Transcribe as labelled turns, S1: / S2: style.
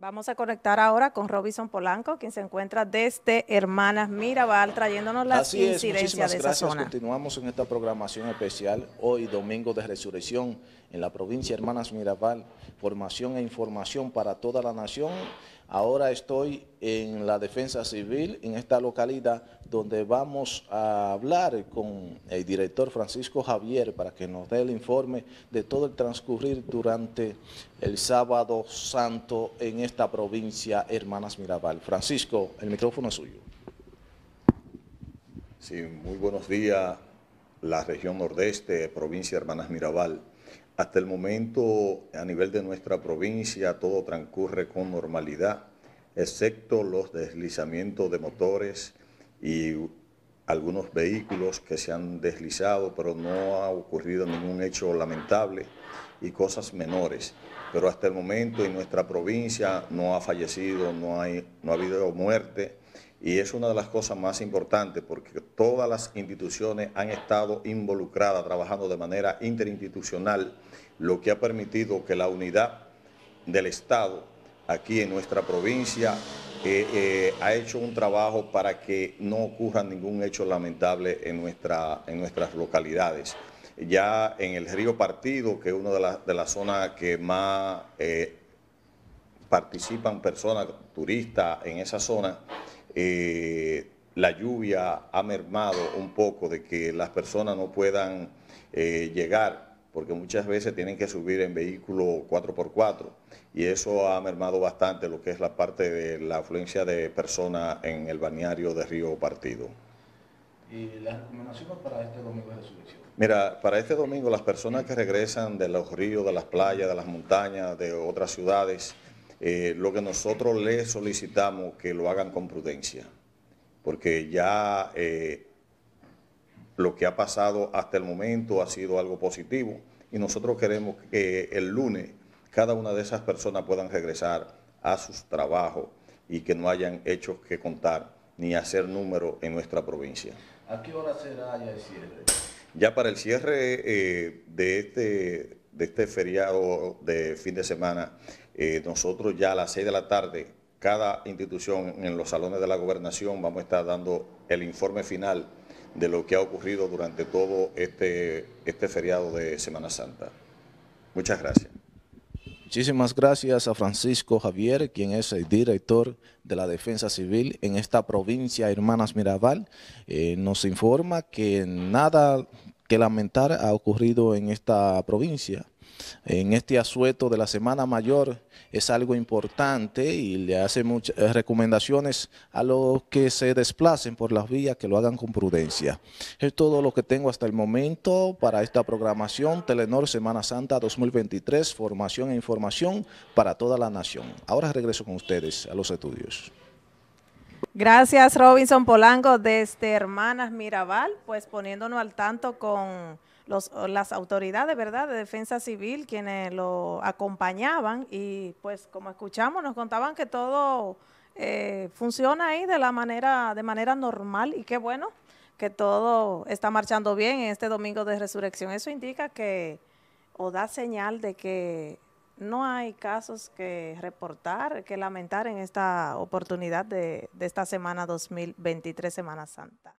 S1: Vamos a conectar ahora con Robinson Polanco, quien se encuentra desde Hermanas Mirabal, trayéndonos las
S2: Así es,
S1: incidencias
S2: muchísimas
S1: de esa
S2: gracias.
S1: zona.
S2: Continuamos en esta programación especial, hoy domingo de resurrección en la provincia de Hermanas Mirabal, formación e información para toda la nación. Ahora estoy en la defensa civil en esta localidad donde vamos a hablar con el director Francisco Javier para que nos dé el informe de todo el transcurrir durante el sábado santo en esta provincia Hermanas Mirabal. Francisco, el micrófono es suyo.
S3: Sí, muy buenos días, la región nordeste, provincia Hermanas Mirabal. Hasta el momento, a nivel de nuestra provincia, todo transcurre con normalidad, excepto los deslizamientos de motores y algunos vehículos que se han deslizado, pero no ha ocurrido ningún hecho lamentable y cosas menores. Pero hasta el momento en nuestra provincia no ha fallecido, no, hay, no ha habido muerte y es una de las cosas más importantes porque todas las instituciones han estado involucradas trabajando de manera interinstitucional, lo que ha permitido que la unidad del Estado aquí en nuestra provincia eh, eh, ha hecho un trabajo para que no ocurra ningún hecho lamentable en, nuestra, en nuestras localidades. Ya en el río Partido, que es una de las de la zonas que más eh, participan personas, turistas en esa zona, eh, la lluvia ha mermado un poco de que las personas no puedan eh, llegar, porque muchas veces tienen que subir en vehículo 4x4 y eso ha mermado bastante lo que es la parte de la afluencia de personas en el balneario de Río Partido.
S2: ¿Y las recomendaciones para este domingo de resurrección?
S3: Mira, para este domingo las personas que regresan de los ríos, de las playas, de las montañas, de otras ciudades, eh, lo que nosotros les solicitamos que lo hagan con prudencia, porque ya eh, lo que ha pasado hasta el momento ha sido algo positivo y nosotros queremos que el lunes cada una de esas personas puedan regresar a sus trabajos y que no hayan hechos que contar ni hacer número en nuestra provincia.
S2: ¿A qué hora será ya el cierre?
S3: Ya para el cierre eh, de, este, de este feriado de fin de semana, eh, nosotros ya a las 6 de la tarde, cada institución en los salones de la gobernación vamos a estar dando el informe final de lo que ha ocurrido durante todo este, este feriado de Semana Santa. Muchas gracias.
S2: Muchísimas gracias a Francisco Javier, quien es el director de la Defensa Civil en esta provincia Hermanas Mirabal. Eh, nos informa que nada que lamentar ha ocurrido en esta provincia. En este asueto de la Semana Mayor es algo importante y le hace muchas eh, recomendaciones a los que se desplacen por las vías que lo hagan con prudencia. Es todo lo que tengo hasta el momento para esta programación Telenor Semana Santa 2023, formación e información para toda la nación. Ahora regreso con ustedes a los estudios.
S1: Gracias Robinson Polanco desde Hermanas Mirabal, pues poniéndonos al tanto con los, las autoridades, ¿verdad?, de defensa civil, quienes lo acompañaban y pues como escuchamos nos contaban que todo eh, funciona ahí de la manera, de manera normal y qué bueno que todo está marchando bien en este domingo de resurrección. Eso indica que, o da señal de que no hay casos que reportar, que lamentar en esta oportunidad de, de esta semana 2023, Semana Santa.